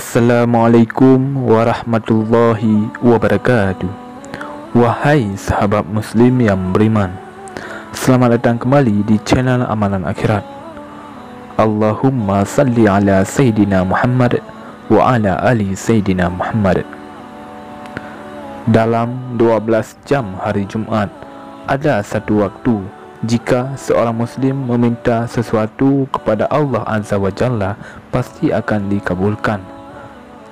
Assalamualaikum warahmatullahi wabarakatuh. Wahai sahabat muslim yang beriman Selamat datang kembali di channel Amalan Akhirat. Allahumma salli ala Sayyidina Muhammad Wa ala ali Sayyidina Muhammad. Dalam 12 jam hari Jumaat Ada satu waktu jika seorang Muslim meminta sesuatu kepada Allah Azza wa Jalla Pasti akan dikabulkan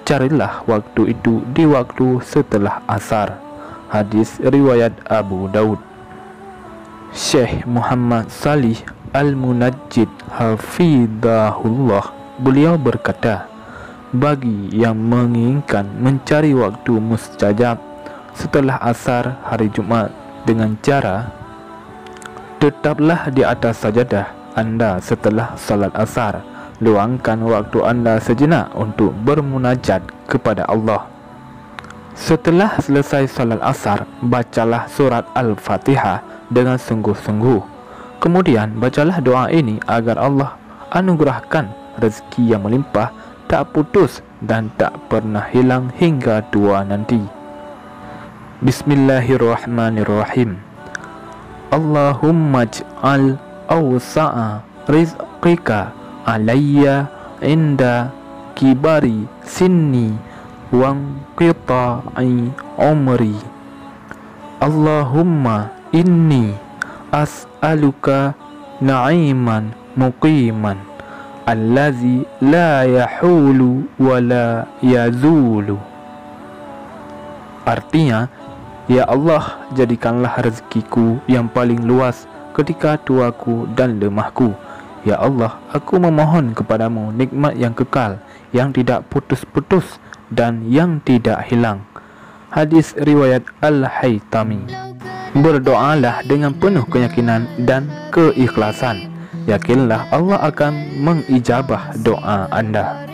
Carilah waktu itu di waktu setelah asar Hadis riwayat Abu Daud Syekh Muhammad Salih Al-Munajjid Hafidahullah Beliau berkata Bagi yang menginginkan mencari waktu mustajab Setelah asar hari Jumat Dengan cara Tetaplah di atas sajadah anda setelah salat asar. Luangkan waktu anda sejenak untuk bermunajat kepada Allah. Setelah selesai salat asar, bacalah surat Al-Fatihah dengan sungguh-sungguh. Kemudian bacalah doa ini agar Allah anugerahkan rezeki yang melimpah, tak putus dan tak pernah hilang hingga tua nanti. Bismillahirrahmanirrahim. Allahumma ja'al awsa'a rizqika alayya inda kibari sinni wang qita'i umri Allahumma inni as'aluka na'iman muqiman allazi la yahulu wa la yazulu Artinya, Ya Allah, jadikanlah rezekiku yang paling luas ketika tuaku dan lemahku. Ya Allah, aku memohon kepadamu nikmat yang kekal, yang tidak putus-putus dan yang tidak hilang. Hadis riwayat Al-Haytami. Berdoalah dengan penuh keyakinan dan keikhlasan. Yakinlah Allah akan mengijabah doa anda.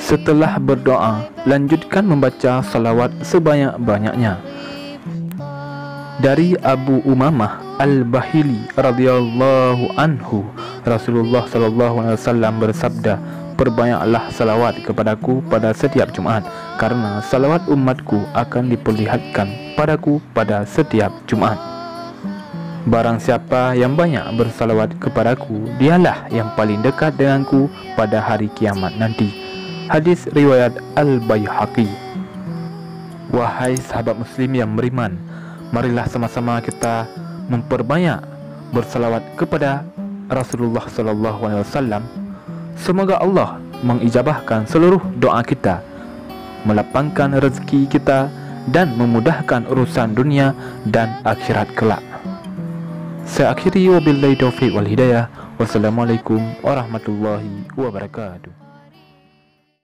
Setelah berdoa, lanjutkan membaca salawat sebanyak-banyaknya dari Abu Umamah Al-Bahili radhiyallahu anhu Rasulullah sallallahu alaihi wasallam bersabda perbanyaklah salawat kepadaku pada setiap Jumaat karena salawat umatku akan diperlihatkan padaku pada setiap Jumaat. Barang siapa yang banyak bersalawat kepadaku dialah yang paling dekat denganku pada hari kiamat nanti. Hadis riwayat Al-Baihaqi. Wahai sahabat muslim yang beriman marilah sama-sama kita memperbanyak bersalawat kepada Rasulullah sallallahu alaihi wasallam. Semoga Allah mengijabahkan seluruh doa kita, melapangkan rezeki kita dan memudahkan urusan dunia dan akhirat kelak. Saya akhiri wabillahi taufiq wal hidayah. Wassalamualaikum warahmatullahi wabarakatuh.